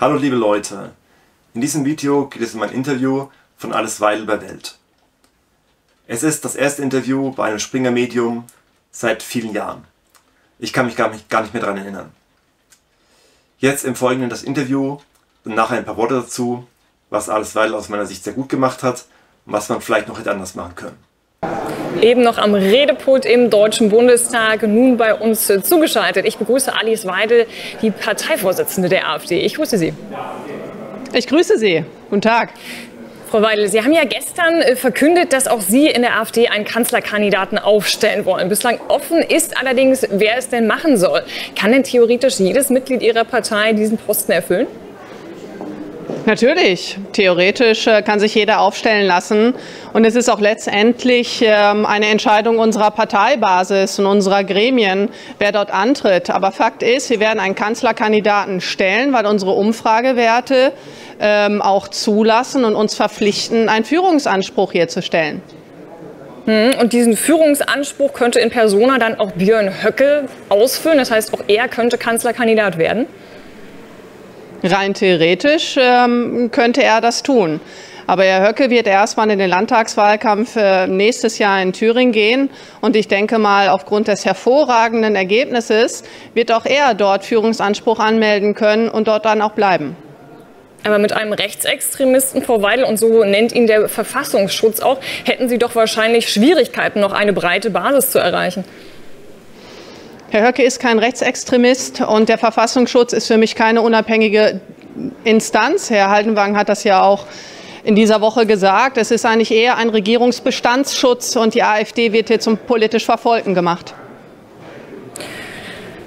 Hallo liebe Leute, in diesem Video geht es um ein Interview von Alles Weidel bei Welt. Es ist das erste Interview bei einem Springer Medium seit vielen Jahren. Ich kann mich gar nicht, gar nicht mehr daran erinnern. Jetzt im Folgenden das Interview und nachher ein paar Worte dazu, was Alles Weidel aus meiner Sicht sehr gut gemacht hat und was man vielleicht noch hätte anders machen können. Eben noch am Redepult im Deutschen Bundestag, nun bei uns zugeschaltet. Ich begrüße Alice Weidel, die Parteivorsitzende der AfD. Ich grüße Sie. Ich grüße Sie. Guten Tag. Frau Weidel, Sie haben ja gestern äh, verkündet, dass auch Sie in der AfD einen Kanzlerkandidaten aufstellen wollen. Bislang offen ist allerdings, wer es denn machen soll. Kann denn theoretisch jedes Mitglied Ihrer Partei diesen Posten erfüllen? Natürlich. Theoretisch äh, kann sich jeder aufstellen lassen. Und es ist auch letztendlich ähm, eine Entscheidung unserer Parteibasis und unserer Gremien, wer dort antritt. Aber Fakt ist, wir werden einen Kanzlerkandidaten stellen, weil unsere Umfragewerte ähm, auch zulassen und uns verpflichten, einen Führungsanspruch hier zu stellen. Hm, und diesen Führungsanspruch könnte in Persona dann auch Björn Höcke ausfüllen. Das heißt, auch er könnte Kanzlerkandidat werden. Rein theoretisch ähm, könnte er das tun. Aber Herr Höcke wird erstmal in den Landtagswahlkampf äh, nächstes Jahr in Thüringen gehen. Und ich denke mal, aufgrund des hervorragenden Ergebnisses wird auch er dort Führungsanspruch anmelden können und dort dann auch bleiben. Aber mit einem Rechtsextremisten, Frau Weidel, und so nennt ihn der Verfassungsschutz auch, hätten Sie doch wahrscheinlich Schwierigkeiten, noch eine breite Basis zu erreichen. Herr Höcke ist kein Rechtsextremist und der Verfassungsschutz ist für mich keine unabhängige Instanz. Herr Haldenwang hat das ja auch in dieser Woche gesagt. Es ist eigentlich eher ein Regierungsbestandsschutz und die AfD wird hier zum politisch Verfolgten gemacht.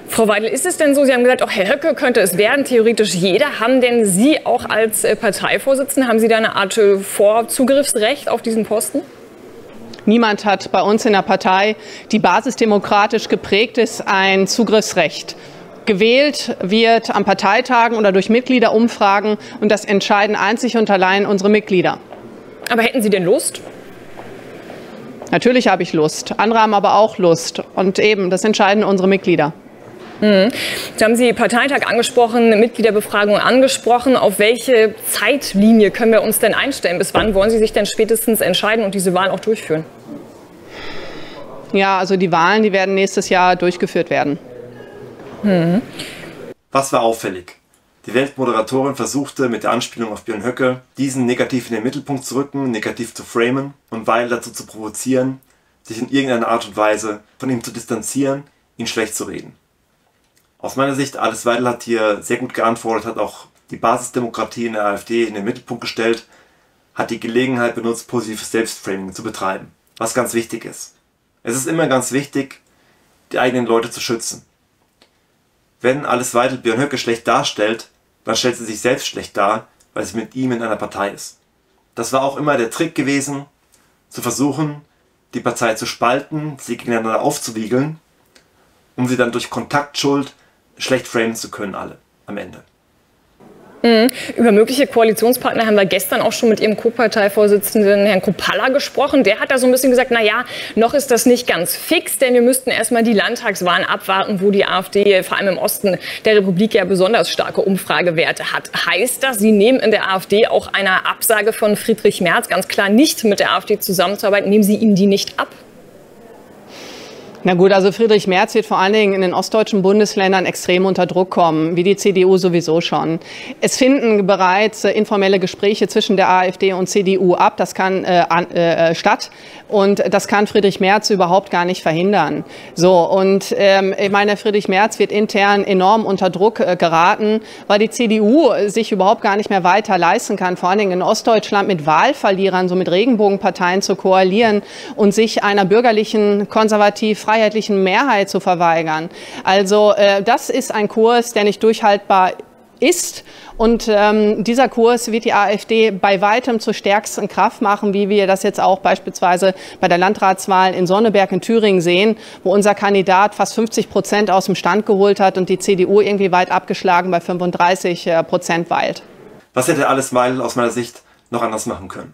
Frau Weidel, ist es denn so, Sie haben gesagt, auch Herr Höcke könnte es werden, theoretisch jeder. Haben denn Sie auch als äh, Parteivorsitzende, haben Sie da eine Art äh, Vorzugriffsrecht auf diesen Posten? Niemand hat bei uns in der Partei, die basisdemokratisch geprägt ist, ein Zugriffsrecht. Gewählt wird am Parteitagen oder durch Mitgliederumfragen und das entscheiden einzig und allein unsere Mitglieder. Aber hätten Sie denn Lust? Natürlich habe ich Lust. Andere haben aber auch Lust. Und eben, das entscheiden unsere Mitglieder. Mhm. Sie haben Sie Parteitag angesprochen, Mitgliederbefragung angesprochen. Auf welche Zeitlinie können wir uns denn einstellen? Bis wann wollen Sie sich denn spätestens entscheiden und diese Wahl auch durchführen? Ja, also die Wahlen, die werden nächstes Jahr durchgeführt werden. Mhm. Was war auffällig? Die Weltmoderatorin versuchte mit der Anspielung auf Björn Höcke, diesen negativ in den Mittelpunkt zu rücken, negativ zu framen und Weil dazu zu provozieren, sich in irgendeiner Art und Weise von ihm zu distanzieren, ihn schlecht zu reden. Aus meiner Sicht, Alice Weidel hat hier sehr gut geantwortet, hat auch die Basisdemokratie in der AfD in den Mittelpunkt gestellt, hat die Gelegenheit benutzt, positives Selbstframing zu betreiben, was ganz wichtig ist. Es ist immer ganz wichtig, die eigenen Leute zu schützen. Wenn Alice Weidel Björn Höcke schlecht darstellt, dann stellt sie sich selbst schlecht dar, weil sie mit ihm in einer Partei ist. Das war auch immer der Trick gewesen, zu versuchen, die Partei zu spalten, sie gegeneinander aufzuwiegeln, um sie dann durch Kontaktschuld schlecht framen zu können, alle am Ende. Mhm. Über mögliche Koalitionspartner haben wir gestern auch schon mit Ihrem Co-Parteivorsitzenden Herrn Kopalla gesprochen. Der hat da so ein bisschen gesagt, na ja, noch ist das nicht ganz fix, denn wir müssten erstmal die Landtagswahlen abwarten, wo die AfD vor allem im Osten der Republik ja besonders starke Umfragewerte hat. Heißt das, Sie nehmen in der AfD auch einer Absage von Friedrich Merz ganz klar nicht mit der AfD zusammenzuarbeiten, nehmen Sie ihm die nicht ab? Na gut, also Friedrich Merz wird vor allen Dingen in den ostdeutschen Bundesländern extrem unter Druck kommen, wie die CDU sowieso schon. Es finden bereits äh, informelle Gespräche zwischen der AfD und CDU ab, das kann äh, äh, statt und das kann Friedrich Merz überhaupt gar nicht verhindern. So und ähm, ich meine, Friedrich Merz wird intern enorm unter Druck äh, geraten, weil die CDU sich überhaupt gar nicht mehr weiter leisten kann, vor allen Dingen in Ostdeutschland mit Wahlverlierern, so mit Regenbogenparteien zu koalieren und sich einer bürgerlichen konservativ freiheitlichen Mehrheit zu verweigern. Also äh, das ist ein Kurs, der nicht durchhaltbar ist. Und ähm, dieser Kurs wird die AfD bei weitem zur stärksten Kraft machen, wie wir das jetzt auch beispielsweise bei der Landratswahl in Sonneberg in Thüringen sehen, wo unser Kandidat fast 50 Prozent aus dem Stand geholt hat und die CDU irgendwie weit abgeschlagen bei 35 äh, Prozent weilt. Was hätte alles Weil aus meiner Sicht noch anders machen können?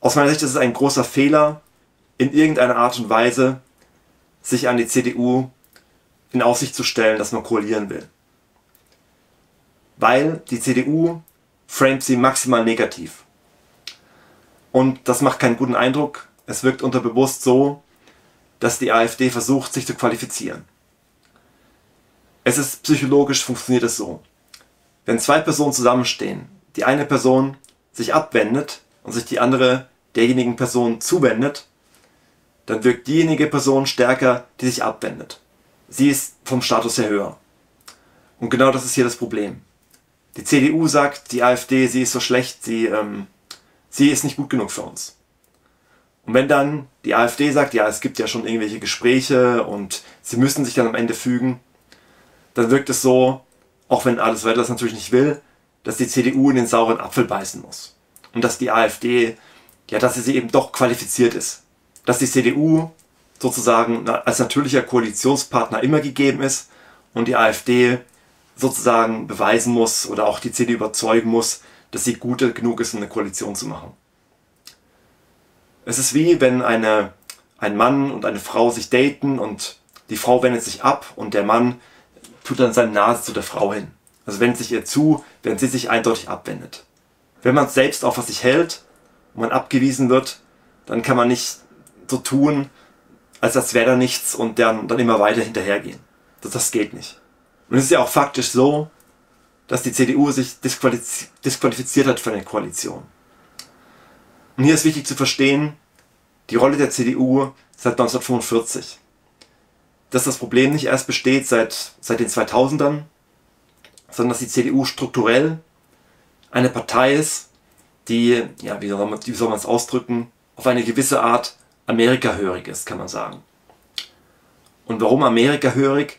Aus meiner Sicht ist es ein großer Fehler, in irgendeiner Art und Weise sich an die CDU in Aussicht zu stellen, dass man koalieren will. weil die CDU framet sie maximal negativ. Und das macht keinen guten Eindruck. Es wirkt unterbewusst so, dass die AfD versucht, sich zu qualifizieren. Es ist psychologisch funktioniert es so. Wenn zwei Personen zusammenstehen, die eine Person sich abwendet und sich die andere derjenigen Person zuwendet, dann wirkt diejenige Person stärker, die sich abwendet. Sie ist vom Status her höher. Und genau das ist hier das Problem. Die CDU sagt, die AfD, sie ist so schlecht, sie, ähm, sie ist nicht gut genug für uns. Und wenn dann die AfD sagt, ja, es gibt ja schon irgendwelche Gespräche und sie müssen sich dann am Ende fügen, dann wirkt es so, auch wenn alles weiter das natürlich nicht will, dass die CDU in den sauren Apfel beißen muss. Und dass die AfD, ja, dass sie eben doch qualifiziert ist. Dass die CDU sozusagen als natürlicher Koalitionspartner immer gegeben ist und die AfD sozusagen beweisen muss oder auch die CDU überzeugen muss, dass sie gut genug ist, eine Koalition zu machen. Es ist wie wenn eine, ein Mann und eine Frau sich daten und die Frau wendet sich ab und der Mann tut dann seine Nase zu der Frau hin. Also wendet sich ihr zu, während sie sich eindeutig abwendet. Wenn man selbst auf was sich hält und man abgewiesen wird, dann kann man nicht so tun, als als wäre da nichts und dann, dann immer weiter hinterhergehen. Das, das geht nicht. Und es ist ja auch faktisch so, dass die CDU sich disqualifiz disqualifiziert hat für eine Koalition. Und hier ist wichtig zu verstehen, die Rolle der CDU seit 1945. Dass das Problem nicht erst besteht seit, seit den 2000ern, sondern dass die CDU strukturell eine Partei ist, die, ja, wie soll man es ausdrücken, auf eine gewisse Art Amerika-hörig ist, kann man sagen. Und warum Amerika-hörig?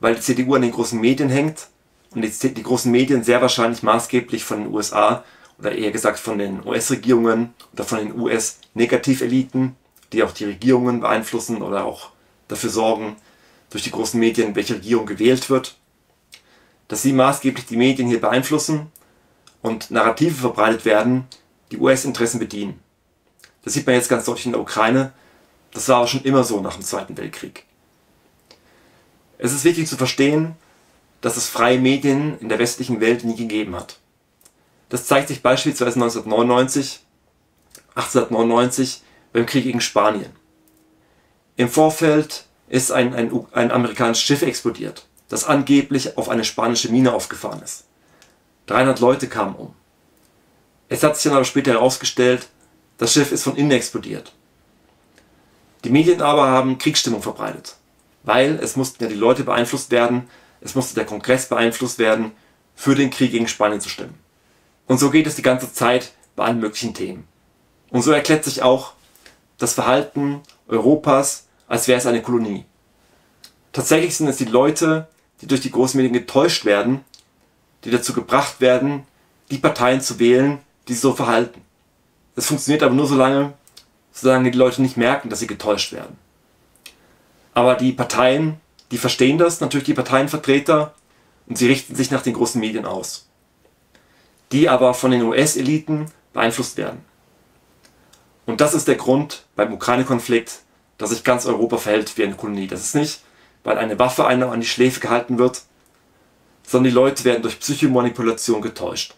Weil die CDU an den großen Medien hängt und die, die großen Medien sehr wahrscheinlich maßgeblich von den USA oder eher gesagt von den US-Regierungen oder von den US-Negativeliten, die auch die Regierungen beeinflussen oder auch dafür sorgen, durch die großen Medien, welche Regierung gewählt wird, dass sie maßgeblich die Medien hier beeinflussen und Narrative verbreitet werden, die US-Interessen bedienen. Das sieht man jetzt ganz deutlich in der Ukraine. Das war aber schon immer so nach dem Zweiten Weltkrieg. Es ist wichtig zu verstehen, dass es freie Medien in der westlichen Welt nie gegeben hat. Das zeigt sich beispielsweise 1999, 1899 beim Krieg gegen Spanien. Im Vorfeld ist ein, ein, ein amerikanisches Schiff explodiert, das angeblich auf eine spanische Mine aufgefahren ist. 300 Leute kamen um. Es hat sich dann aber später herausgestellt, das Schiff ist von innen explodiert. Die Medien aber haben Kriegsstimmung verbreitet, weil es mussten ja die Leute beeinflusst werden, es musste der Kongress beeinflusst werden, für den Krieg gegen Spanien zu stimmen. Und so geht es die ganze Zeit bei allen möglichen Themen. Und so erklärt sich auch das Verhalten Europas, als wäre es eine Kolonie. Tatsächlich sind es die Leute, die durch die Großmedien getäuscht werden, die dazu gebracht werden, die Parteien zu wählen, die so verhalten. Das funktioniert aber nur so lange, solange die Leute nicht merken, dass sie getäuscht werden. Aber die Parteien, die verstehen das, natürlich die Parteienvertreter, und sie richten sich nach den großen Medien aus. Die aber von den US-Eliten beeinflusst werden. Und das ist der Grund beim Ukraine-Konflikt, dass sich ganz Europa verhält wie eine Kolonie. Das ist nicht, weil eine Waffe einem an die Schläfe gehalten wird, sondern die Leute werden durch Psychomanipulation getäuscht.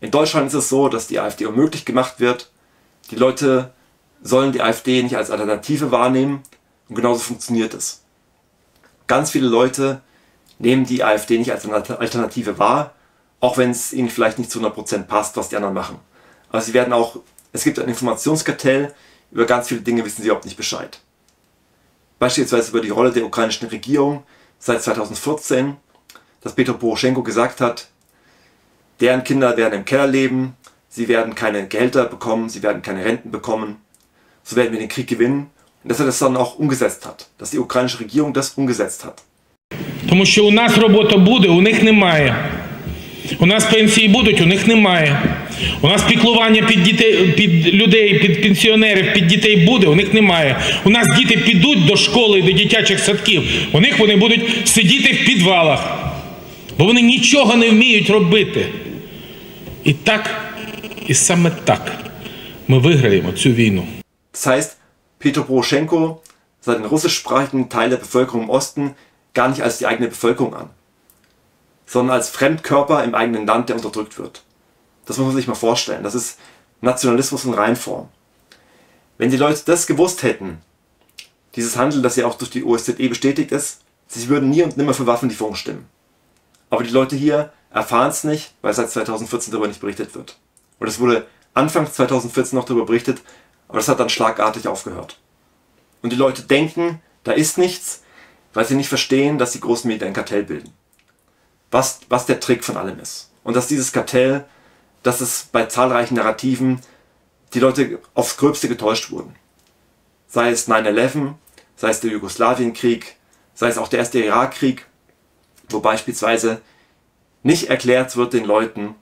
In Deutschland ist es so, dass die AfD unmöglich gemacht wird. Die Leute sollen die AfD nicht als Alternative wahrnehmen und genauso funktioniert es. Ganz viele Leute nehmen die AfD nicht als Alternative wahr, auch wenn es ihnen vielleicht nicht zu 100% passt, was die anderen machen. Aber sie werden auch, es gibt ein Informationskartell, über ganz viele Dinge wissen sie überhaupt nicht Bescheid. Beispielsweise über die Rolle der ukrainischen Regierung seit 2014, dass Petro Poroschenko gesagt hat, Deren Kinder werden im Keller leben, sie werden keine Gehälter bekommen, sie werden keine Renten bekommen. So werden wir den Krieg gewinnen. Und dass er das dann auch umgesetzt hat, dass die ukrainische Regierung das umgesetzt hat. Тому що у нас робота буде, у них немає. У нас пенсії будуть, у них немає. У нас піклування під дітей, під людей, під пенсіонерів, під дітей буде, у них немає. У нас діти підуть до школи, до дитячих садків. У них вони будуть сидіти в підвалах, бо вони нічого не вміють робити. І так, і саме так ми виграємо цю війну. Das heißt, Petro Poroschenko sah den russischsprachigen Teil der Bevölkerung im Osten gar nicht als die eigene Bevölkerung an, sondern als Fremdkörper im eigenen Land, der unterdrückt wird. Das muss man sich mal vorstellen. Das ist Nationalismus in Reinform. Wenn die Leute das gewusst hätten, dieses Handeln, das ja auch durch die OSZE bestätigt ist, sie würden nie und nimmer für Waffenlieferungen stimmen. Aber die Leute hier erfahren es nicht, weil seit 2014 darüber nicht berichtet wird. Und es wurde Anfang 2014 noch darüber berichtet, aber das hat dann schlagartig aufgehört. Und die Leute denken, da ist nichts, weil sie nicht verstehen, dass die großen Medien ein Kartell bilden. Was, was der Trick von allem ist. Und dass dieses Kartell, dass es bei zahlreichen Narrativen die Leute aufs Gröbste getäuscht wurden. Sei es 9-11, sei es der Jugoslawienkrieg, sei es auch der erste Irakkrieg, wo beispielsweise nicht erklärt wird den Leuten,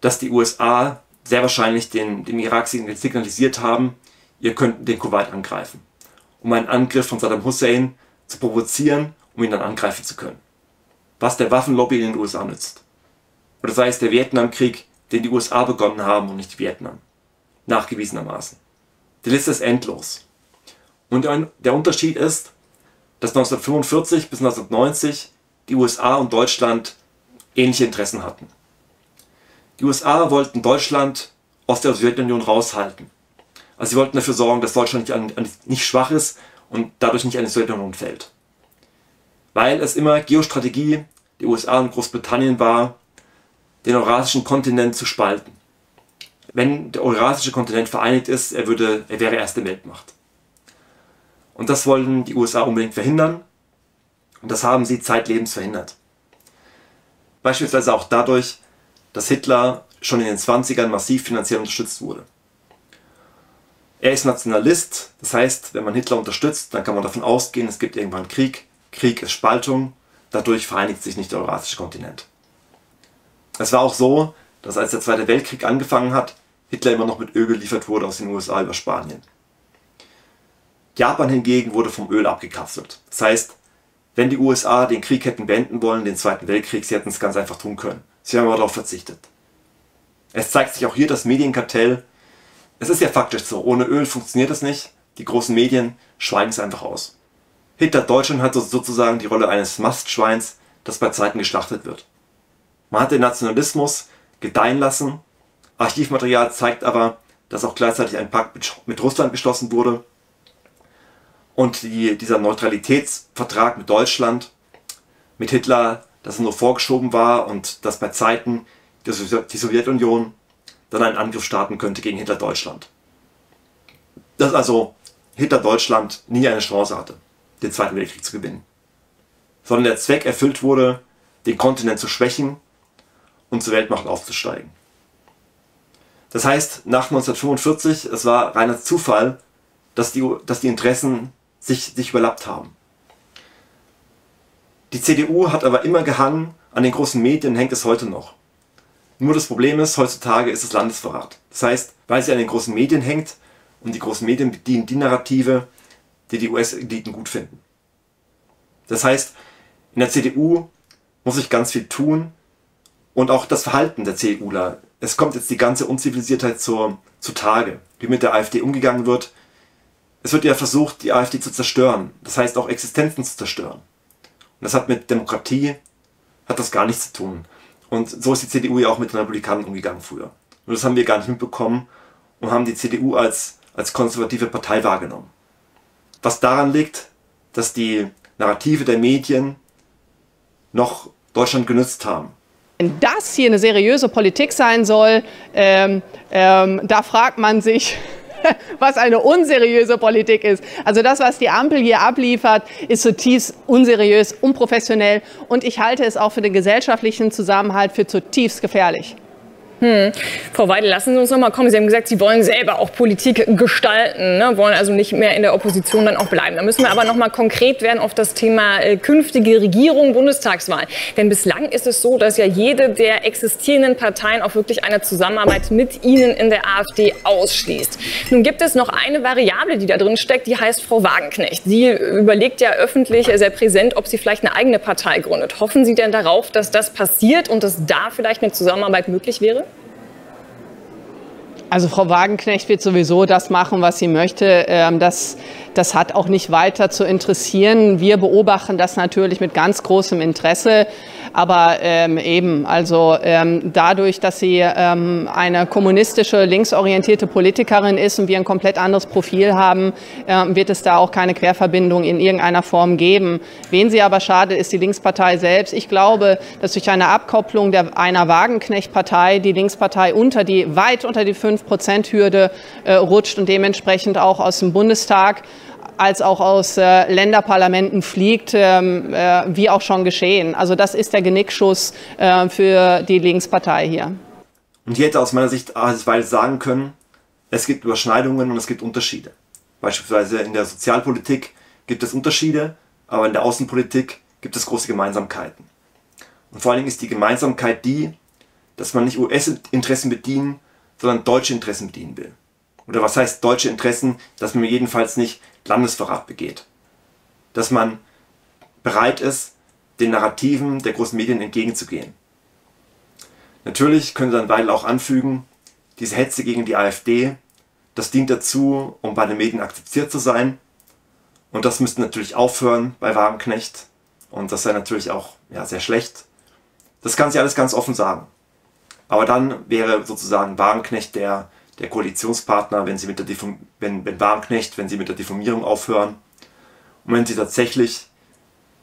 dass die USA sehr wahrscheinlich den, dem Irak signalisiert haben, ihr könnt den Kuwait angreifen, um einen Angriff von Saddam Hussein zu provozieren, um ihn dann angreifen zu können. Was der Waffenlobby in den USA nützt. Oder sei es der Vietnamkrieg, den die USA begonnen haben und nicht Vietnam. Nachgewiesenermaßen. Die Liste ist endlos. Und der Unterschied ist, dass 1945 bis 1990 die USA und Deutschland ähnliche Interessen hatten. Die USA wollten Deutschland aus der Sowjetunion raushalten. Also sie wollten dafür sorgen, dass Deutschland nicht, nicht schwach ist und dadurch nicht an die Sowjetunion fällt. Weil es immer Geostrategie der USA und Großbritannien war, den eurasischen Kontinent zu spalten. Wenn der eurasische Kontinent vereinigt ist, er, würde, er wäre erste Weltmacht. Und das wollten die USA unbedingt verhindern. Und das haben sie zeitlebens verhindert. Beispielsweise auch dadurch, dass Hitler schon in den 20ern massiv finanziell unterstützt wurde. Er ist Nationalist, das heißt, wenn man Hitler unterstützt, dann kann man davon ausgehen, es gibt irgendwann Krieg. Krieg ist Spaltung, dadurch vereinigt sich nicht der eurasische Kontinent. Es war auch so, dass als der Zweite Weltkrieg angefangen hat, Hitler immer noch mit Öl geliefert wurde aus den USA über Spanien. Japan hingegen wurde vom Öl abgekapselt. Das heißt, wenn die USA den Krieg hätten beenden wollen, den Zweiten Weltkrieg, sie hätten es ganz einfach tun können. Sie haben aber darauf verzichtet. Es zeigt sich auch hier das Medienkartell. Es ist ja faktisch so, ohne Öl funktioniert es nicht. Die großen Medien schweigen es einfach aus. Hinter Deutschland hat sozusagen die Rolle eines Mastschweins, das bei Zeiten geschlachtet wird. Man hat den Nationalismus gedeihen lassen. Archivmaterial zeigt aber, dass auch gleichzeitig ein Pakt mit Russland geschlossen wurde, und die, dieser Neutralitätsvertrag mit Deutschland, mit Hitler, dass er nur vorgeschoben war und dass bei Zeiten die Sowjetunion dann einen Angriff starten könnte gegen Hitler-Deutschland. Dass also Hitler-Deutschland nie eine Chance hatte, den Zweiten Weltkrieg zu gewinnen. Sondern der Zweck erfüllt wurde, den Kontinent zu schwächen und zur Weltmacht aufzusteigen. Das heißt, nach 1945, es war reiner Zufall, dass die, dass die Interessen sich, sich überlappt haben. Die CDU hat aber immer gehangen, an den großen Medien hängt es heute noch. Nur das Problem ist, heutzutage ist es Landesverrat. Das heißt, weil sie an den großen Medien hängt und die großen Medien bedienen die Narrative, die die US-Eliten gut finden. Das heißt, in der CDU muss sich ganz viel tun und auch das Verhalten der CDUler. Es kommt jetzt die ganze Unzivilisiertheit zur, zutage, wie mit der AfD umgegangen wird, es wird ja versucht, die AfD zu zerstören. Das heißt auch Existenzen zu zerstören. Und das hat mit Demokratie, hat das gar nichts zu tun. Und so ist die CDU ja auch mit den Republikanern umgegangen früher. Und das haben wir gar nicht mitbekommen und haben die CDU als, als konservative Partei wahrgenommen. Was daran liegt, dass die Narrative der Medien noch Deutschland genützt haben. Wenn das hier eine seriöse Politik sein soll, ähm, ähm, da fragt man sich, was eine unseriöse Politik ist. Also das, was die Ampel hier abliefert, ist zutiefst unseriös, unprofessionell und ich halte es auch für den gesellschaftlichen Zusammenhalt für zutiefst gefährlich. Hm. Frau Weidel, lassen Sie uns noch mal kommen. Sie haben gesagt, Sie wollen selber auch Politik gestalten, ne? wollen also nicht mehr in der Opposition dann auch bleiben. Da müssen wir aber noch mal konkret werden auf das Thema äh, künftige Regierung, Bundestagswahl. Denn bislang ist es so, dass ja jede der existierenden Parteien auch wirklich eine Zusammenarbeit mit Ihnen in der AfD ausschließt. Nun gibt es noch eine Variable, die da drin steckt, die heißt Frau Wagenknecht. Sie überlegt ja öffentlich sehr präsent, ob sie vielleicht eine eigene Partei gründet. Hoffen Sie denn darauf, dass das passiert und dass da vielleicht eine Zusammenarbeit möglich wäre? Also Frau Wagenknecht wird sowieso das machen, was sie möchte. Ähm, das, das hat auch nicht weiter zu interessieren. Wir beobachten das natürlich mit ganz großem Interesse. Aber ähm, eben, also ähm, dadurch, dass sie ähm, eine kommunistische, linksorientierte Politikerin ist und wir ein komplett anderes Profil haben, äh, wird es da auch keine Querverbindung in irgendeiner Form geben. Wen sie aber schade, ist die Linkspartei selbst. Ich glaube, dass durch eine Abkopplung der, einer Wagenknecht-Partei die Linkspartei unter die, weit unter die 5-Prozent-Hürde äh, rutscht und dementsprechend auch aus dem Bundestag als auch aus äh, Länderparlamenten fliegt, ähm, äh, wie auch schon geschehen. Also das ist der Genickschuss äh, für die Linkspartei hier. Und hier hätte aus meiner Sicht Alice sagen können, es gibt Überschneidungen und es gibt Unterschiede. Beispielsweise in der Sozialpolitik gibt es Unterschiede, aber in der Außenpolitik gibt es große Gemeinsamkeiten. Und vor allen Dingen ist die Gemeinsamkeit die, dass man nicht US-Interessen bedienen, sondern deutsche Interessen bedienen will. Oder was heißt deutsche Interessen? Dass man jedenfalls nicht Landesverrat begeht. Dass man bereit ist, den Narrativen der großen Medien entgegenzugehen. Natürlich könnte dann Weil auch anfügen, diese Hetze gegen die AfD, das dient dazu, um bei den Medien akzeptiert zu sein. Und das müsste natürlich aufhören bei Wagenknecht. Und das sei natürlich auch ja, sehr schlecht. Das kann sie alles ganz offen sagen. Aber dann wäre sozusagen Wagenknecht der, der Koalitionspartner, wenn, sie mit der Diffam wenn, wenn Wagenknecht, wenn sie mit der Diffamierung aufhören und wenn sie tatsächlich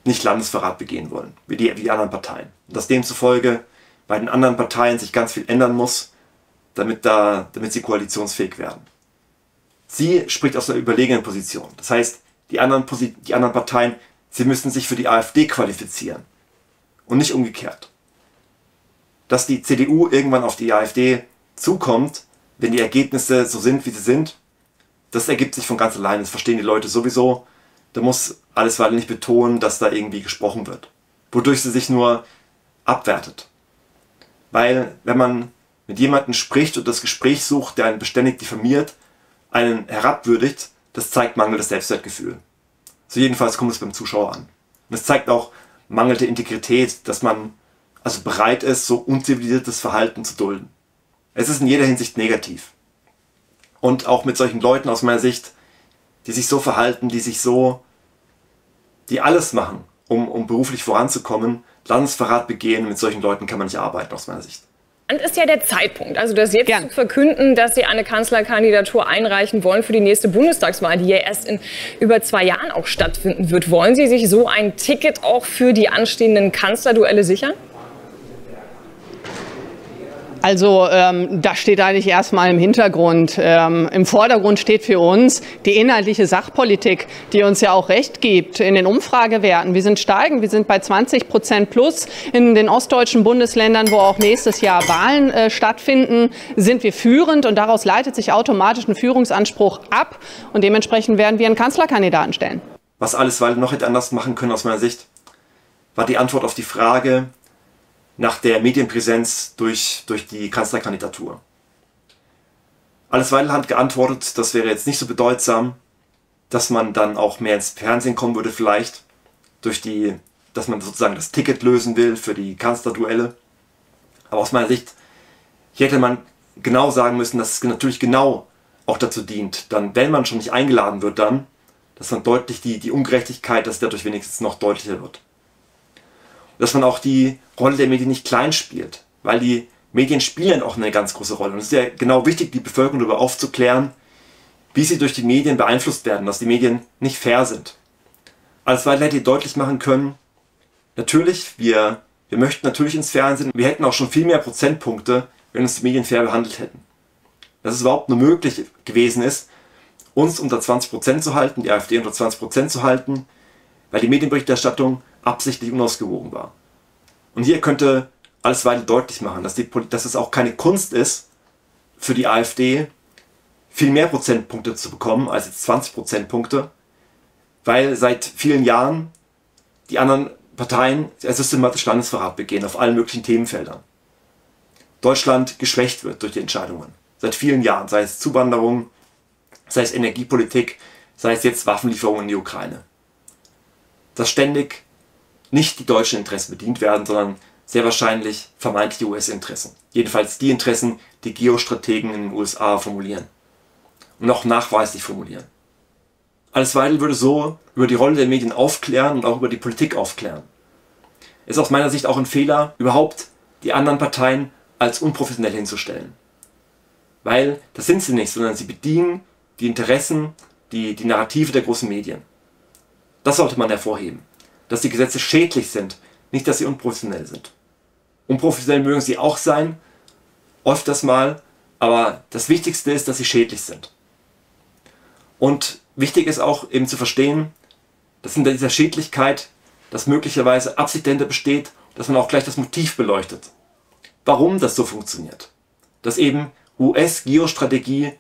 nicht Landesverrat begehen wollen, wie die, wie die anderen Parteien. Und dass demzufolge bei den anderen Parteien sich ganz viel ändern muss, damit, da, damit sie koalitionsfähig werden. Sie spricht aus einer überlegenen Position. Das heißt, die anderen, die anderen Parteien, sie müssen sich für die AfD qualifizieren und nicht umgekehrt dass die CDU irgendwann auf die AfD zukommt, wenn die Ergebnisse so sind, wie sie sind, das ergibt sich von ganz allein. Das verstehen die Leute sowieso. Da muss alles weiter nicht betonen, dass da irgendwie gesprochen wird. Wodurch sie sich nur abwertet. Weil, wenn man mit jemandem spricht und das Gespräch sucht, der einen beständig diffamiert, einen herabwürdigt, das zeigt mangelndes Selbstwertgefühl. So jedenfalls kommt es beim Zuschauer an. Und es zeigt auch mangelnde Integrität, dass man also bereit ist, so unzivilisiertes Verhalten zu dulden. Es ist in jeder Hinsicht negativ. Und auch mit solchen Leuten aus meiner Sicht, die sich so verhalten, die sich so, die alles machen, um, um beruflich voranzukommen, Landesverrat begehen, mit solchen Leuten kann man nicht arbeiten aus meiner Sicht. Und ist ja der Zeitpunkt, also das jetzt Gern. zu verkünden, dass Sie eine Kanzlerkandidatur einreichen wollen für die nächste Bundestagswahl, die ja erst in über zwei Jahren auch stattfinden wird. Wollen Sie sich so ein Ticket auch für die anstehenden Kanzlerduelle sichern? Also ähm, das steht eigentlich erstmal im Hintergrund. Ähm, Im Vordergrund steht für uns die inhaltliche Sachpolitik, die uns ja auch recht gibt in den Umfragewerten. Wir sind steigend, wir sind bei 20 Prozent plus. In den ostdeutschen Bundesländern, wo auch nächstes Jahr Wahlen äh, stattfinden, sind wir führend und daraus leitet sich automatisch ein Führungsanspruch ab. Und dementsprechend werden wir einen Kanzlerkandidaten stellen. Was alles weil noch hätte anders machen können aus meiner Sicht, war die Antwort auf die Frage, nach der Medienpräsenz durch, durch die Kanzlerkandidatur. Alles Weidel hat geantwortet, das wäre jetzt nicht so bedeutsam, dass man dann auch mehr ins Fernsehen kommen würde vielleicht, durch die, dass man sozusagen das Ticket lösen will für die Kanzlerduelle. Aber aus meiner Sicht, hier hätte man genau sagen müssen, dass es natürlich genau auch dazu dient, dann, wenn man schon nicht eingeladen wird, dann, dass man deutlich die, die Ungerechtigkeit, dass dadurch wenigstens noch deutlicher wird dass man auch die Rolle der Medien nicht klein spielt, weil die Medien spielen auch eine ganz große Rolle. Und es ist ja genau wichtig, die Bevölkerung darüber aufzuklären, wie sie durch die Medien beeinflusst werden, dass die Medien nicht fair sind. Als Weile hätte deutlich machen können, natürlich, wir, wir möchten natürlich ins Fernsehen, wir hätten auch schon viel mehr Prozentpunkte, wenn uns die Medien fair behandelt hätten. Dass es überhaupt nur möglich gewesen ist, uns unter 20% zu halten, die AfD unter 20% zu halten, weil die Medienberichterstattung absichtlich unausgewogen war. Und hier könnte alles weiter deutlich machen, dass, die, dass es auch keine Kunst ist, für die AfD viel mehr Prozentpunkte zu bekommen als jetzt 20 Prozentpunkte, weil seit vielen Jahren die anderen Parteien systematisch Landesverrat begehen auf allen möglichen Themenfeldern. Deutschland geschwächt wird durch die Entscheidungen. Seit vielen Jahren, sei es Zuwanderung, sei es Energiepolitik, sei es jetzt Waffenlieferungen in die Ukraine. Dass ständig nicht die deutschen Interessen bedient werden, sondern sehr wahrscheinlich vermeintliche US-Interessen. Jedenfalls die Interessen, die Geostrategen in den USA formulieren. Und auch nachweislich formulieren. Alles Weidel würde so über die Rolle der Medien aufklären und auch über die Politik aufklären. ist aus meiner Sicht auch ein Fehler, überhaupt die anderen Parteien als unprofessionell hinzustellen. Weil das sind sie nicht, sondern sie bedienen die Interessen, die, die Narrative der großen Medien. Das sollte man hervorheben. Dass die Gesetze schädlich sind, nicht dass sie unprofessionell sind. Unprofessionell mögen sie auch sein, öfters mal, aber das Wichtigste ist, dass sie schädlich sind. Und wichtig ist auch eben zu verstehen, dass in dieser Schädlichkeit, dass möglicherweise Absicht dahinter besteht, dass man auch gleich das Motiv beleuchtet. Warum das so funktioniert. Dass eben US-Geostrategie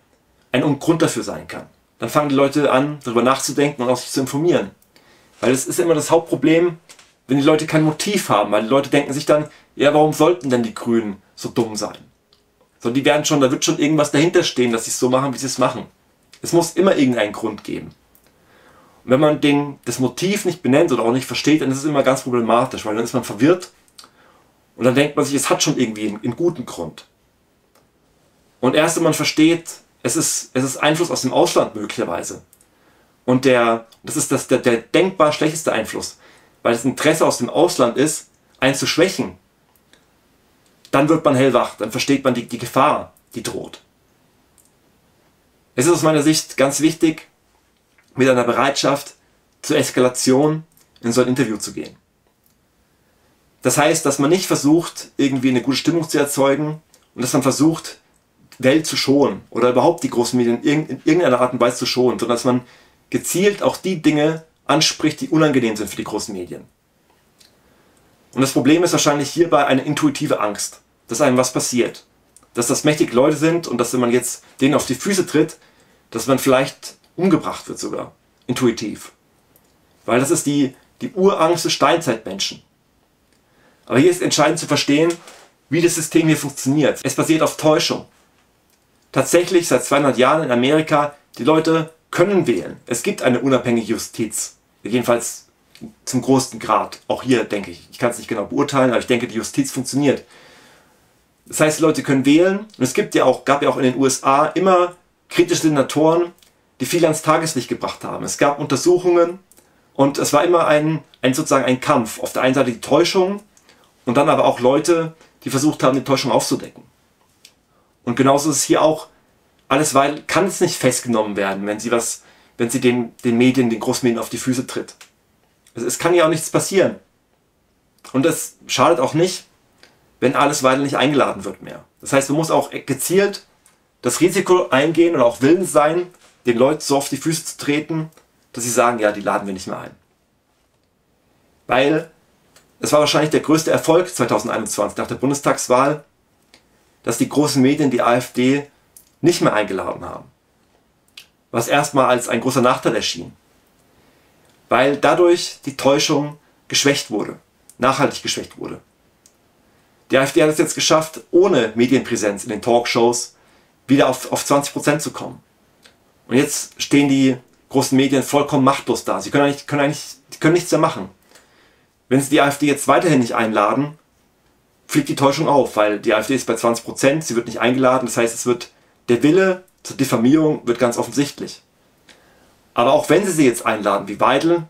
ein Grund dafür sein kann. Dann fangen die Leute an, darüber nachzudenken und auch sich zu informieren. Weil es ist immer das Hauptproblem, wenn die Leute kein Motiv haben, weil die Leute denken sich dann, ja, warum sollten denn die Grünen so dumm sein? So, die werden schon, da wird schon irgendwas dahinter stehen, dass sie es so machen, wie sie es machen. Es muss immer irgendeinen Grund geben. Und wenn man den, das Motiv nicht benennt oder auch nicht versteht, dann ist es immer ganz problematisch, weil dann ist man verwirrt und dann denkt man sich, es hat schon irgendwie einen, einen guten Grund. Und erst wenn man versteht, es ist, es ist Einfluss aus dem Ausland möglicherweise. Und der, das ist das, der, der denkbar schlechteste Einfluss, weil das Interesse aus dem Ausland ist, einen zu schwächen. Dann wird man hellwach, dann versteht man die, die Gefahr, die droht. Es ist aus meiner Sicht ganz wichtig, mit einer Bereitschaft zur Eskalation in so ein Interview zu gehen. Das heißt, dass man nicht versucht, irgendwie eine gute Stimmung zu erzeugen und dass man versucht, Welt zu schonen oder überhaupt die großen Medien in irgendeiner Art und Weise zu schonen, sondern dass man gezielt auch die Dinge anspricht, die unangenehm sind für die großen Medien. Und das Problem ist wahrscheinlich hierbei eine intuitive Angst, dass einem was passiert. Dass das mächtige Leute sind und dass wenn man jetzt denen auf die Füße tritt, dass man vielleicht umgebracht wird sogar. Intuitiv. Weil das ist die, die Urangst des Steinzeitmenschen. Aber hier ist entscheidend zu verstehen, wie das System hier funktioniert. Es basiert auf Täuschung. Tatsächlich seit 200 Jahren in Amerika, die Leute können wählen. Es gibt eine unabhängige Justiz. Jedenfalls zum größten Grad. Auch hier denke ich. Ich kann es nicht genau beurteilen, aber ich denke, die Justiz funktioniert. Das heißt, die Leute können wählen. Und es gibt ja auch, gab ja auch in den USA immer kritische Senatoren, die viel ans Tageslicht gebracht haben. Es gab Untersuchungen und es war immer ein, ein sozusagen ein Kampf. Auf der einen Seite die Täuschung und dann aber auch Leute, die versucht haben, die Täuschung aufzudecken. Und genauso ist es hier auch, alles weil kann es nicht festgenommen werden, wenn sie was, wenn sie den, den Medien, den Großmedien auf die Füße tritt. Es, es kann ja auch nichts passieren. Und es schadet auch nicht, wenn alles weiter nicht eingeladen wird mehr. Das heißt, man muss auch gezielt das Risiko eingehen oder auch willens sein, den Leuten so auf die Füße zu treten, dass sie sagen, ja, die laden wir nicht mehr ein. Weil es war wahrscheinlich der größte Erfolg 2021 nach der Bundestagswahl, dass die großen Medien die AfD nicht mehr eingeladen haben. Was erstmal als ein großer Nachteil erschien. Weil dadurch die Täuschung geschwächt wurde, nachhaltig geschwächt wurde. Die AfD hat es jetzt geschafft, ohne Medienpräsenz in den Talkshows wieder auf, auf 20% zu kommen. Und jetzt stehen die großen Medien vollkommen machtlos da. Sie können eigentlich, können eigentlich können nichts mehr machen. Wenn sie die AfD jetzt weiterhin nicht einladen, fliegt die Täuschung auf, weil die AfD ist bei 20%, sie wird nicht eingeladen, das heißt, es wird der Wille zur Diffamierung wird ganz offensichtlich. Aber auch wenn sie sie jetzt einladen, wie Weidel,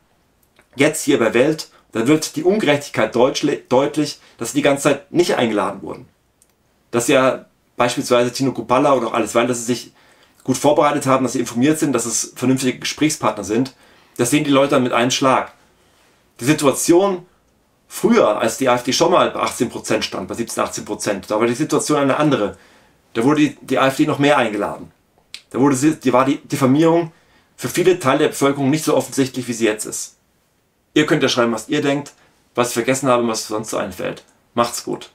jetzt hier bei Welt, dann wird die Ungerechtigkeit deutlich, dass sie die ganze Zeit nicht eingeladen wurden. Dass ja beispielsweise Tino Kupala oder auch alles, weil dass sie sich gut vorbereitet haben, dass sie informiert sind, dass es vernünftige Gesprächspartner sind, das sehen die Leute dann mit einem Schlag. Die Situation früher, als die AfD schon mal bei 18% stand, bei 17, 18%, da war die Situation eine andere. Da wurde die, die AfD noch mehr eingeladen. Da wurde sie, die war die Diffamierung für viele Teile der Bevölkerung nicht so offensichtlich, wie sie jetzt ist. Ihr könnt ja schreiben, was ihr denkt, was ich vergessen habe, was sonst so einfällt. Macht's gut.